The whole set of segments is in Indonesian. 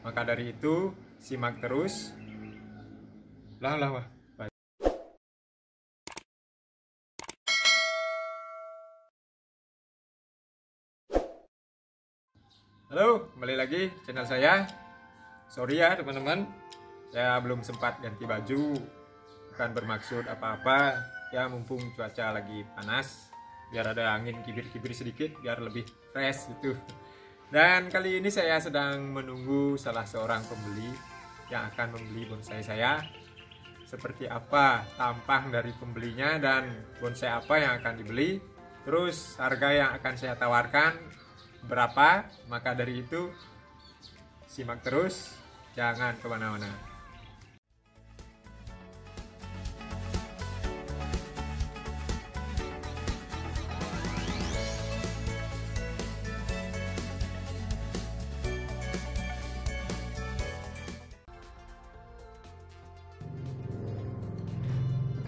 Maka dari itu, simak terus. Lah lah wah. Halo, kembali lagi channel saya. Sorry ya teman-teman, saya belum sempat ganti baju. Bukan bermaksud apa-apa, ya mumpung cuaca lagi panas, biar ada angin kibir-kibir sedikit, biar lebih fresh gitu. Dan kali ini saya sedang menunggu salah seorang pembeli yang akan membeli bonsai saya. Seperti apa tampang dari pembelinya dan bonsai apa yang akan dibeli. Terus harga yang akan saya tawarkan berapa. Maka dari itu simak terus, jangan ke mana-mana.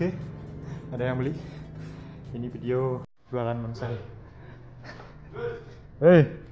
Oke, ada yang beli. Ini video jualan bonsai. Hei.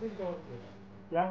这个呀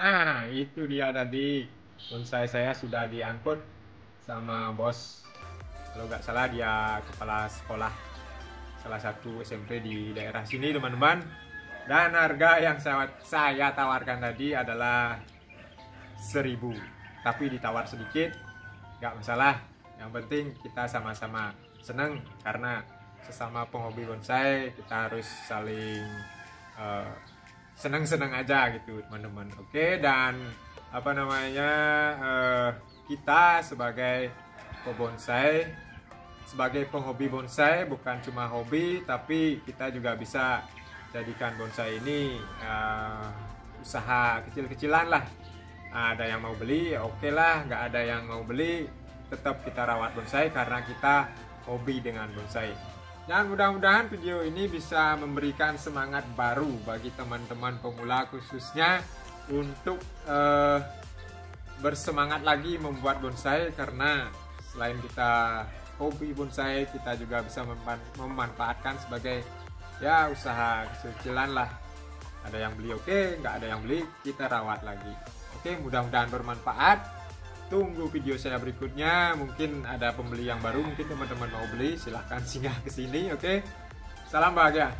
Nah, itu dia tadi bonsai saya sudah diangkut sama bos. Kalau nggak salah dia kepala sekolah salah satu SMP di daerah sini teman-teman. Dan harga yang saya, saya tawarkan tadi adalah 1000 Tapi ditawar sedikit, nggak masalah. Yang penting kita sama-sama senang karena sesama penghobi bonsai kita harus saling uh, senang-senang aja gitu teman-teman. Oke dan apa namanya uh, kita sebagai pebonsai sebagai penghobi bonsai bukan cuma hobi tapi kita juga bisa jadikan bonsai ini uh, usaha kecil-kecilan lah. Ada yang mau beli oke okay lah. Nggak ada yang mau beli tetap kita rawat bonsai karena kita hobi dengan bonsai dan mudah-mudahan video ini bisa memberikan semangat baru bagi teman-teman pemula khususnya untuk uh, bersemangat lagi membuat bonsai karena selain kita hobi bonsai kita juga bisa memanfaatkan sebagai ya usaha kecil-kecilan lah. Ada yang beli oke. Nggak ada yang beli kita rawat lagi. Oke mudah-mudahan bermanfaat tunggu video saya berikutnya. Mungkin ada pembeli yang baru mungkin teman-teman mau beli silahkan singgah ke sini oke? Salam bahagia